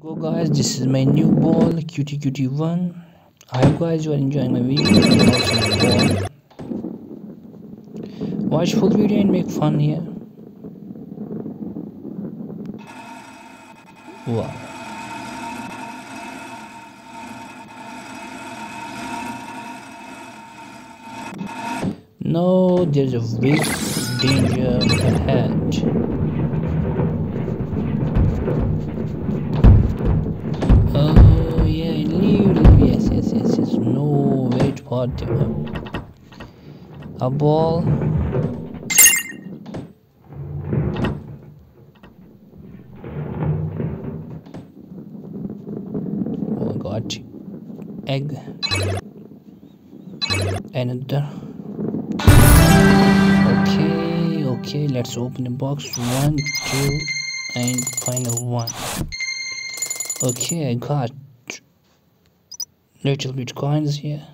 go guys this is my new ball cutie cutie one. I hope guys you are enjoying my video? Watch full video and make fun here. Wow. No there's a big danger ahead what a ball. Oh god. Egg. Another. Okay okay let's open the box. One two and final one. Okay i got little bit coins here